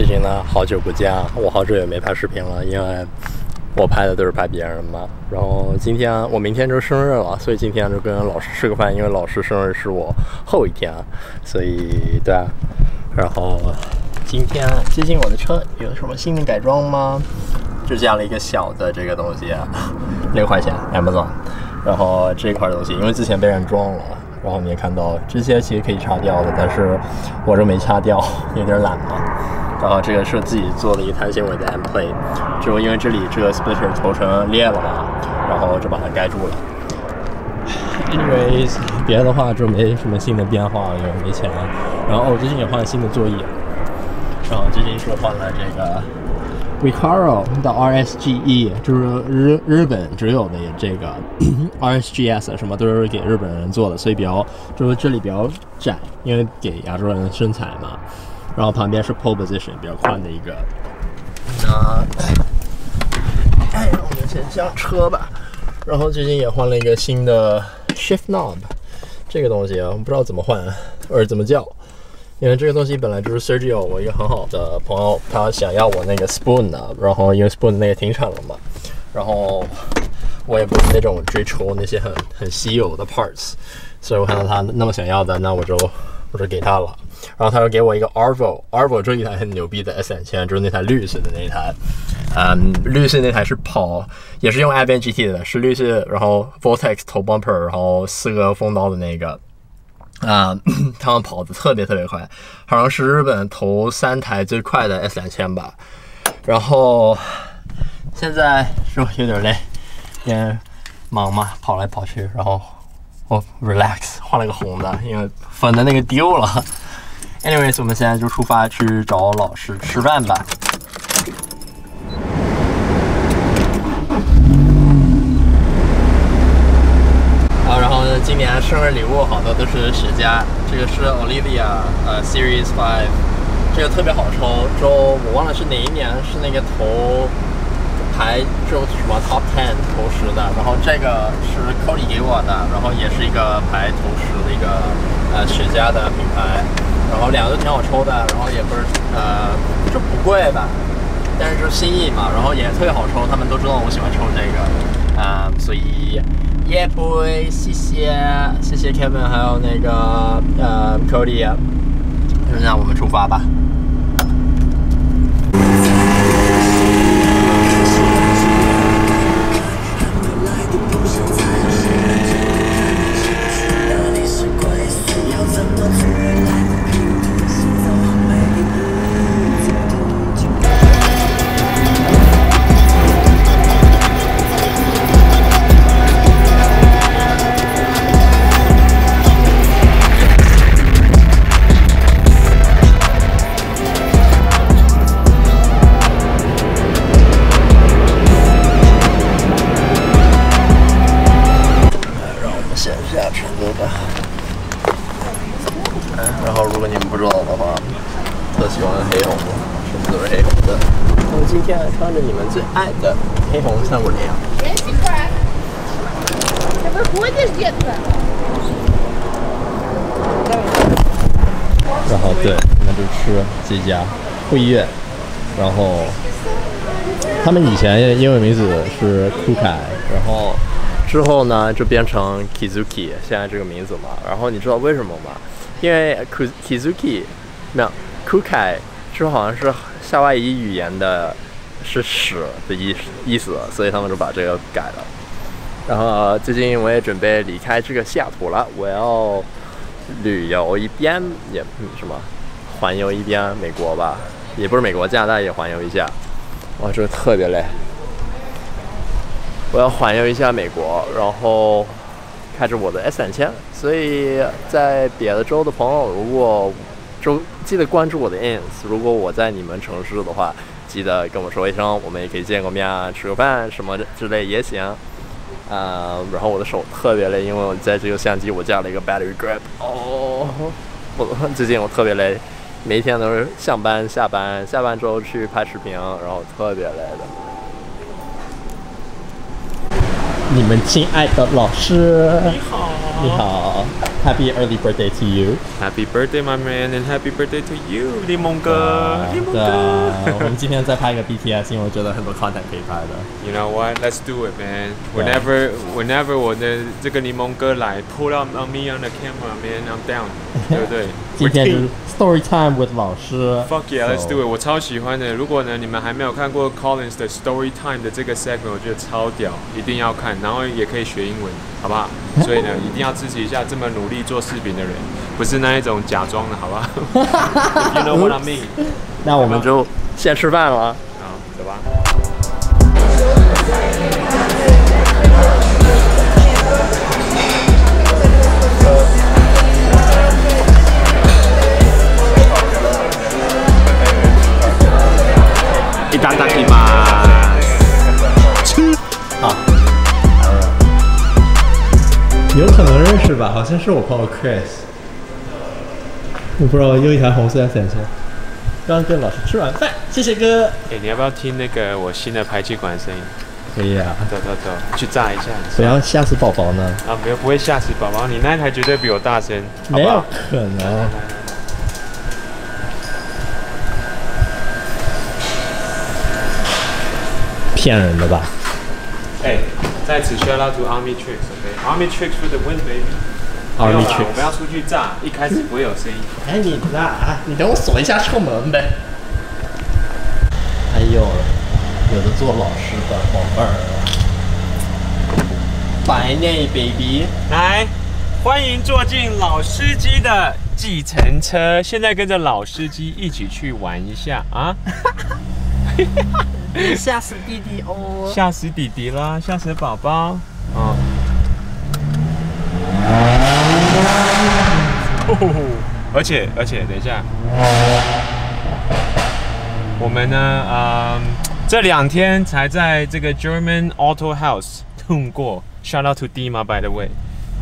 最近呢，好久不见啊！我好久也没拍视频了，因为我拍的都是拍别人嘛。然后今天我明天就生日了，所以今天就跟老师吃个饭，因为老师生日是我后一天，所以对啊。然后今天最近我的车有什么新的改装吗？就加了一个小的这个东西，六块钱，M 总。然后这块东西因为之前被人撞了，然后你也看到这些其实可以擦掉的，但是我这没擦掉，有点懒嘛。然后这个是自己做的一个碳纤维的 M plate，就因为这里这个 splitter 头层裂了嘛，然后就把它盖住了。Anyways，别的话就没什么新的变化，因为没钱。然后我最近也换了新的座椅，然后最近是换了这个 Recaro 的 RSGE，就是日日本只有的这个 RSGS，什么都是给日本人做的，所以比较就是这里比较窄，因为给亚洲人的身材嘛。然后旁边是 pole position 比较宽的一个。那，哎，我们先上车吧。然后最近也换了一个新的 shift knob，这个东西啊，我不知道怎么换或者怎么叫，因为这个东西本来就是 Sergio 我一个很好的朋友，他想要我那个 spoon 的，然后因为 spoon 那个停产了嘛，然后我也不是那种追求那些很很稀有的 parts，所以我看到他那么想要的，那我就我就给他了。然后他又给我一个 Arvo，Arvo 这一台很牛逼的 S 三千，就是那台绿色的那台，嗯，绿色那台是跑，也是用 i b n GT 的，是绿色，然后 Vortex 头 bumper，然后四个风刀的那个，啊，他们跑的特别特别快，好像是日本头三台最快的 S 两千吧。然后现在是有点累，也忙嘛，跑来跑去，然后我 relax 换了个红的，因为粉的那个丢了。Anyways，我们现在就出发去找老师吃饭吧。好，然后呢，今年生日礼物好多都是十佳，这个是 Olivia 呃 Series Five，这个特别好抽，就我忘了是哪一年，是那个头排就什么 Top Ten 头十的，然后这个是 Cody 给我的，然后也是一个排头十的一个呃雪茄的品牌。然后两个都挺好抽的，然后也不是呃，就不贵吧，但是就心意嘛，然后也特别好抽，他们都知道我喜欢抽这个，啊，所以耶，boy，谢谢，谢谢 Kevin，还有那个呃 Cody，那我们出发吧。穿着你们最爱的黑红三五零。然后对，那就吃这家辉月。然后他们以前英文名字是酷凯，然后之后呢就变成 Kizuki，现在这个名字嘛。然后你知道为什么吗？因为 Kizuki 没有酷凯，就好像是夏威夷语言的。是屎的意意思，所以他们就把这个改了。然后最近我也准备离开这个西雅图了，我要旅游一遍，也什么环游一遍美国吧，也不是美国，加拿大也环游一下。哇，这个特别累。我要环游一下美国，然后开着我的 S 三千。所以在别的州的朋友，如果就记得关注我的 ins，如果我在你们城市的话。记得跟我说一声，我们也可以见个面啊，吃个饭什么的之类也行。啊，然后我的手特别累，因为我在这个相机我加了一个 battery grip。哦，我 最近我特别累，每一天都是上班下班，下班之后去拍视频，然后特别累的。你们亲爱的老师，你好。你好，Happy early birthday to you。 Happy birthday, my man, and happy birthday to you, 柠檬哥，柠檬对哥。啊，我们今天再拍一个 BTS，因为我觉得很多 content 可以拍的。 You know what? Let's do it, man. 对 Whenever, whenever 我的这个柠檬哥来，pull out on me on the camera, man, I'm down，对不对？ 今天就是 story time with 老师。Fuck yeah, let's do it！我超喜欢的。如果呢你们还没有看过 Collins 的 Story Time 的这个 segment，我觉得超屌，一定要看，然后也可以学英文，好不好？所以呢，一定要支持一下这么努力做视频的人，不是那一种假装的，好不好 you know what I mean？那我们就先吃饭了。好，走吧。いただきます。啊，有可能认识吧？好像是我朋友 Chris。我不知道，用一台红色 S 线。刚跟老师吃完饭，谢谢哥。哎、你要不要听那个我新的排气管的声音？可以啊，走走走，去炸一下。不要吓死宝宝呢。啊，没有，不会吓死宝宝。你那一台绝对比我大声，好没有不好？可能。 骗人的吧？哎、在此 shout out to Army Tricks，OK？Army、Tricks for the win, baby。Army 没有啦我们要出去炸，一开始不会有声音。哎，你那啊，你等我锁一下车门呗。还有，有的做老师的宝贝儿，白内 baby，来，欢迎坐进老司机的计程车，现在跟着老司机一起去玩一下啊！吓死弟弟哦！吓死弟弟啦，吓死宝宝。嗯。哦，而且而且，等一下，我们呢，呃，这两天才在这个 German Auto House 通过，shout out to Dima by the way，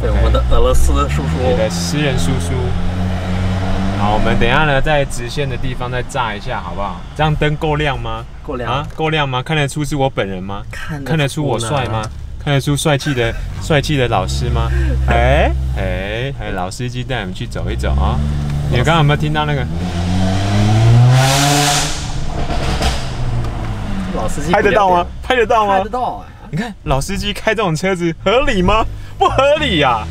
对，我们的俄罗斯叔叔，你的私人叔叔。好，我们等一下呢，在直线的地方再炸一下，好不好？这样灯够亮吗？够亮啊，够亮吗？看得出是我本人吗？看看得出我呢帅吗？？看得出帅气的帅气的老师吗？哎哎哎，老司机带我们去走一走啊！你刚刚有没有听到那个？老司机拍得到吗？拍得到吗拍得？到哎。你看老司机开这种车子合理吗？不合理呀、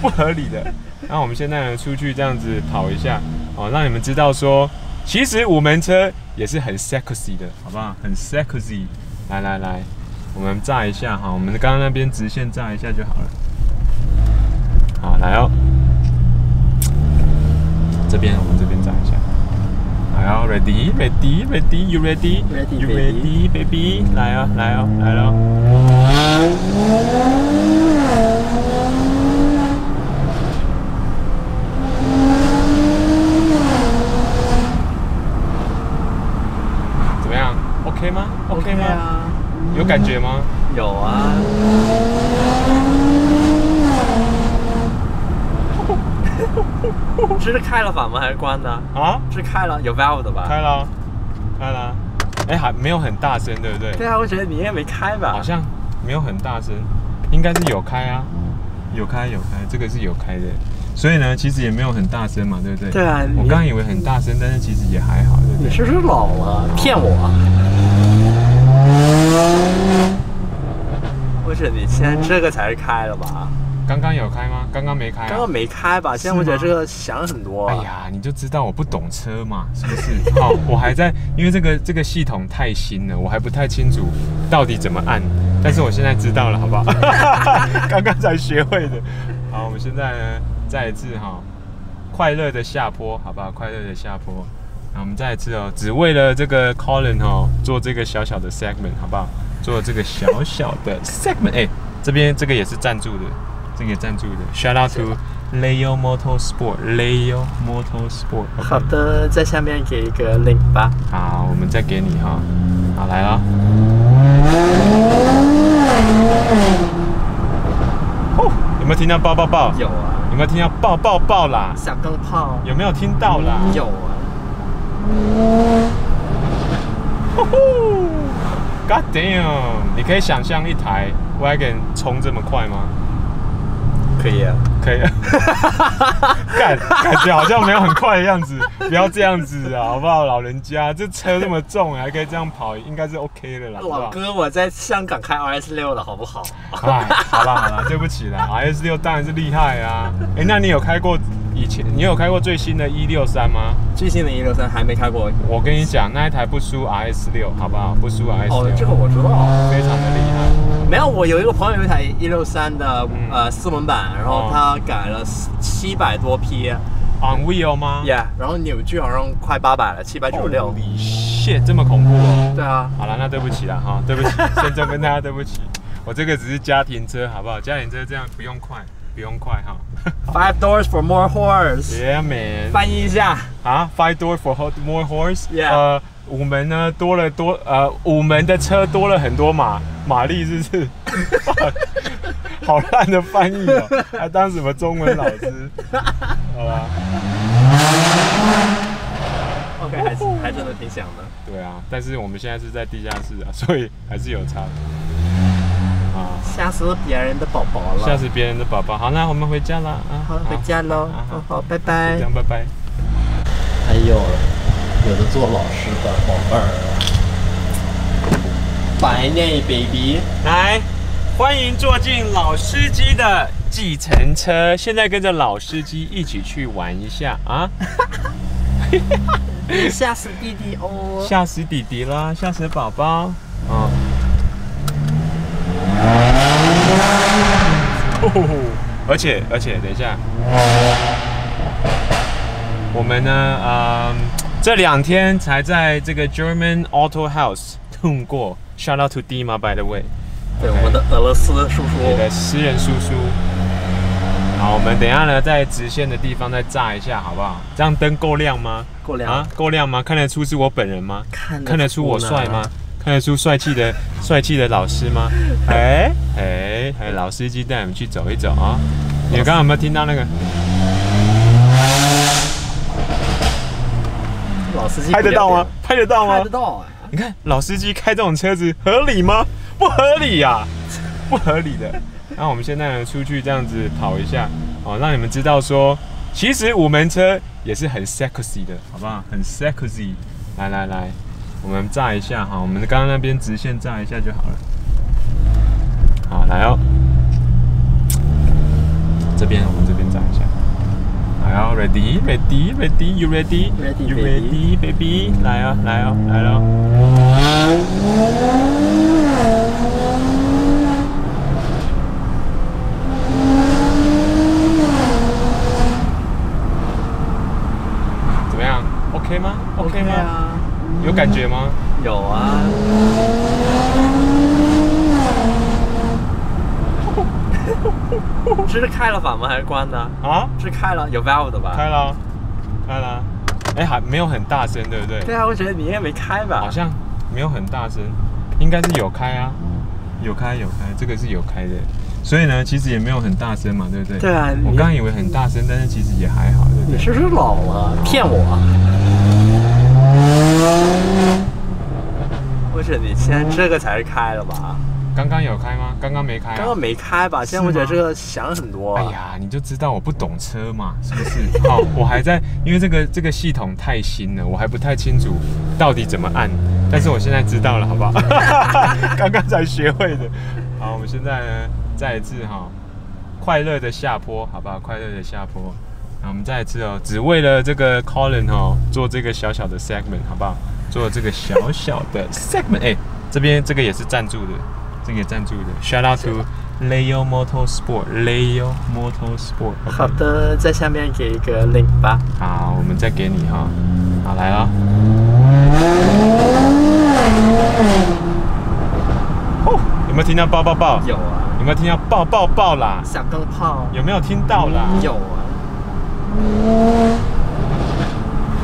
不合理的。那我们现在呢出去这样子跑一下，哦，让你们知道说，其实五门车也是很 sexy 的，好不好？很 sexy。来来来，我们炸一下哈，我们刚刚那边直线炸一下就好了。好，来哦，这边我们这边炸一下。来哦，ready ready ready you ready Ready, you ready baby 来哦来哦来了。怎么样？OK 吗？OK 吗？啊，有感觉吗？有啊。这 是开了反吗？还是关的？啊，是开了，有 valve 的吧？开了啊，开了啊。哎，还没有很大声，对不对？对啊，我觉得你应该没开吧？好像没有很大声，应该是有开啊，有开有开，这个是有开的。所以呢，其实也没有很大声嘛，对不对？对啊我刚刚以为很大声，但是其实也还好，对不对？你是不是老了？骗我！我觉得你现在这个才是开了吧？刚刚有开吗？刚刚没开、啊。刚刚没开吧？现在我觉得这个响很多。哎，呀，你就知道我不懂车嘛，是不是？好，我还在，因为这个这个系统太新了，我还不太清楚到底怎么按，但是我现在知道了，好不好？刚刚才学会的。好，我们现在呢，再一次哈，快乐的下坡，好不好？快乐的下坡。那我们再一次哦，只为了这个 Colin 哦，做这个小小的 segment，好不好？做这个小小的 segment，哎、这边这个也是赞助的，这个也赞助的，shout out to Leo Motorsport，Leo Motorsport，好的，在下面给一个 link 吧。好，我们再给你哈，好来了。哦，有没有听到爆爆爆？有啊，有没有听到爆爆爆啦？小钢炮有没有听到啦？有啊。呼呼，God damn！你可以想象一台 wagon 冲这么快吗？可可以啊。可以啊，感感觉好像没有很快的样子，不要这样子啊，好不好？老人家这车这么重，还可以这样跑，应该是 OK 的啦？老哥，我在香港开 RS 六了好不好？哎，好啦好啦，对不起啦，RS 六当然是厉害啊。哎、那你有开过以前，你有开过最新的一六三吗？最新的一六三还没开过。我跟你讲，那一台不输 RS 六，好不好？不输 RS 哦，这，个我知道。非常的厉害。没有，我有一个朋友有一台一六三的嗯呃四门版，然后哦他改了七百多匹 On wheel 吗？，Yeah，然后扭矩好像快八百了，七百九十六。Shit，这么恐怖哦。对啊，好了，那对不起了哈，对不起，先这跟大家对不起。我这个只是家庭车，好不好？家庭车这样不用快，不用快哈。Five doors for more horse。Yeah man。翻译一下，啊，Five doors for more horse。Yeah 呃，五门呢多了多呃五门的车多了很多马马力，是不是？好烂的翻译哦，还当什么中文老师？好吧。OK，还是还真的挺响的。对啊，但是我们现在是在地下室啊，所以还是有差。啊，吓死别人的宝宝了。吓死别人的宝宝。好，那我们回家啦。啊，好，回家喽好。好好，拜拜这。样，拜拜。还有有的做老师的宝贝儿，白内 baby。来，欢迎坐进老司机的计程车，现在跟着老司机一起去玩一下啊！吓死弟弟哦！吓死弟弟啦，吓死宝宝。嗯。而且而且，等一下，我们呢，呃，这两天才在这个 German Auto House 通过，shout out to Dima by the way。对，我们的俄罗斯叔叔。你的私人叔叔。好，我们等一下呢，在直线的地方再炸一下，好不好？这样灯够亮吗？够亮啊，够亮吗？看得出是我本人吗？看看得出我帅吗？？看得出帅气的帅气的老师吗？哎哎哎，老司机带我们去走一走啊！你刚刚有没有听到那个？老司机拍得到吗？拍得到吗拍得？到哎。你看老司机开这种车子合理吗？不合理呀、不合理的。那我们现在呢出去这样子跑一下，哦，让你们知道说，其实五门车也是很 sexy 的，好不好？很 sexy。来来来，我们炸一下哈我们刚刚那边直线炸一下就好了。好来哦。这边我们这边炸一下。来哦 ready ready ready you ready ready you ready baby 来哦来哦来哦。怎么样？Ok 吗？Ok 吗？有感觉吗？有啊。这 是开了反吗？还是关的？啊，是开了，有 valve 的吧？开。了，开了。哎，还没有很大声，对不对？对啊，我觉得你应该没开吧？好像没有很大声，应该是有开啊，有开有开，这个是有开的。所以呢，其实也没有很大声嘛，对不对？对啊我刚刚以为很大声，但是其实也还好，对不对？你是不是老了？骗我！你现在这个才是开了吧？刚刚有开吗？刚刚没开、啊。刚刚没开吧？现在我觉得这个响很多。哎，呀，你就知道我不懂车嘛，是不是？好，我还在，因为这个这个系统太新了，我还不太清楚到底怎么按，但是我现在知道了，好不好？刚刚才学会的。好，我们现在呢，再一次哈，快乐的下坡，好不好？快乐的下坡。那我们再一次哦，只为了这个 Colin 哦，做这个小小的 segment，好不好？做这个小小的 segment，哎、这边这个也是赞助的，这个也赞助的，shout out to Leo Motorsport，Leo Motorsport，好的，在下面给一个 link 吧。好，我们再给你哈，好来了。哦，有没有听到爆爆爆？有啊，有没有听到爆爆爆啦？小钢炮有没有听到啦？有啊。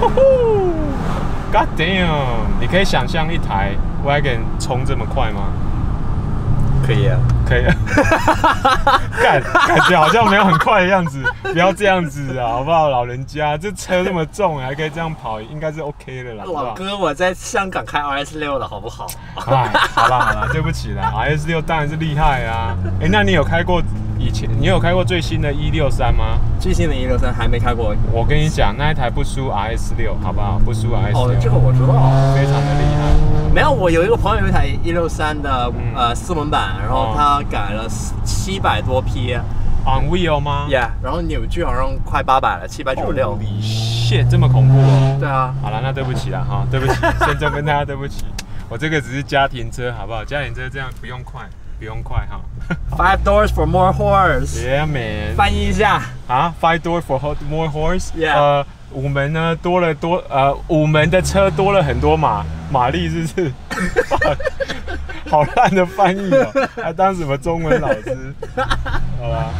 呼呼，God damn！你可以想象一台 wagon 冲这么快吗？可以啊。可以啊，感感觉好像没有很快的样子，不要这样子啊，好不好？老人家这车这么重，还可以这样跑，应该是 OK 的啦？老哥，我在香港开 RS 六了好不好？哎，好啦好啦，对不起啦，RS 六当然是厉害啊。哎、那你有开过以前，你有开过最新的一六三吗？最新的一六三还没开过。我跟你讲，那一台不输 RS 六，好不好？不输 RS 六。哦，这个我知道。非常的厉害。没有，我有一个朋友有一台一六三的、嗯呃四门版，然后他改了七百多匹 On wheel 吗，Yeah，然后扭矩好像快八百了，七百九十六。Shit，这么恐怖哦！对啊，好了，那对不起了哈，对不起，先就跟大家对不起。我这个只是家庭车，好不好？家庭车这样不用快，不用快哈。Five doors for more horse。Yeah man。翻译一下，啊，Five doors for more horse。Yeah 呃，五门呢多了多呃五门的车多了很多马马力，是不是？好烂的翻译哦，还当什么中文老师？好吧。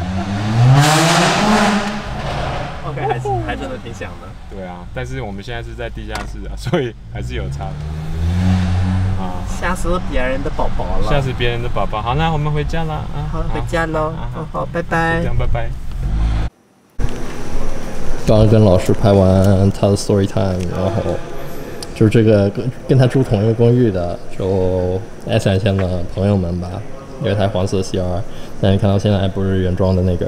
OK，还是还真的挺响的。对啊，但是我们现在是在地下室啊，所以还是有差的。啊，吓死别人的宝宝了。吓死别人的宝宝。好，那我们回家了啊！好，回家喽。好好好，拜就拜这。样，拜拜。刚刚跟老师拍完他的 story time，然后就是这个跟跟他住同一个公寓的，就 S 三线的朋友们吧，有一台黄色 CR，但你看到现在不是原装的那个，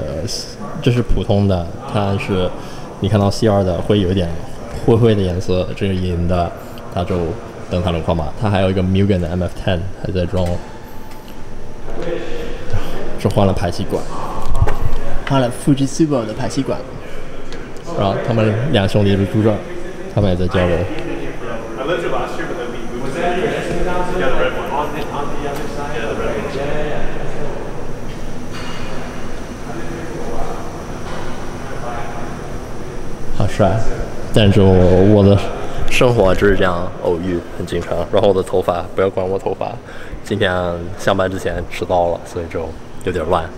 这是普通的，它是你看到 CR 的会有一点灰灰的颜色，这个银的它就灯塔轮框嘛，它还有一个 Mugen 的 MF10 还在装，是换了排气管，换了 Fujitsu 的排气管。然后他们两兄弟就住这，他们也在交流。好帅，但是我我的生活就是这样偶遇，很经常。然后我的头发，不要管我头发，今天上班之前迟到了，所以就有点乱。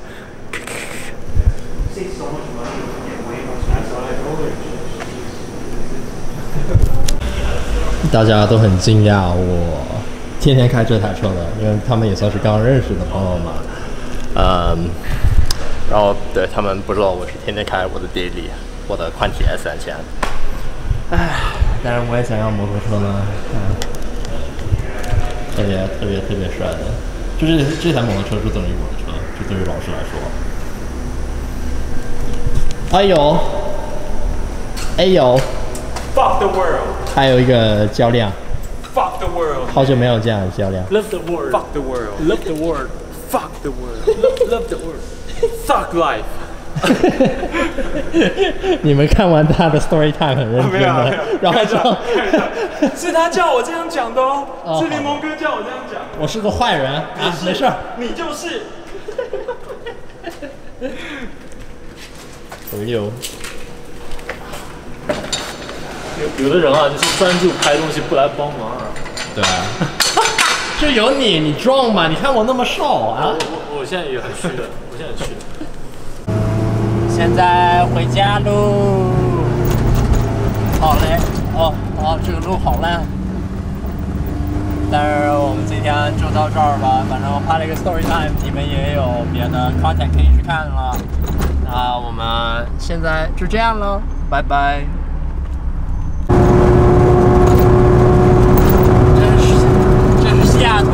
大家都很惊讶，我天天开这台车的，因为他们也算是刚认识的朋友嘛。嗯，然后对他们不知道我是天天开我的 daily，我的宽体 S 三千。唉，但是我也想要摩托车呢，嗯，特别特别特别帅的，就是这台摩托车是等于我的车，就对于老师来说。哎呦，哎呦，Fuck the world. 还有一个教练，Fuck the world. 好久没有这样的教练。Love the world. Fuck the world. Love the world. Fuck the world. Love the world. Fuck life. 你们看完他的 story time 很认真没有没的有，然后就是他叫我这样讲的哦，哦是柠檬哥叫我这样讲。我是个坏人啊，没事儿。你就是。我有有有的人啊，就是专注拍东西，不来帮忙啊。对啊，就有你，你壮嘛？你看我那么瘦啊。我我现在也很虚的，我现在很虚的。现在回家喽。好嘞，哦哦，这个路好烂。但是我们今天就到这儿吧，反正我拍了一个 story time，你们也有别的 content 可以去看了。那我们现在就这样喽，拜拜。这是这是西雅图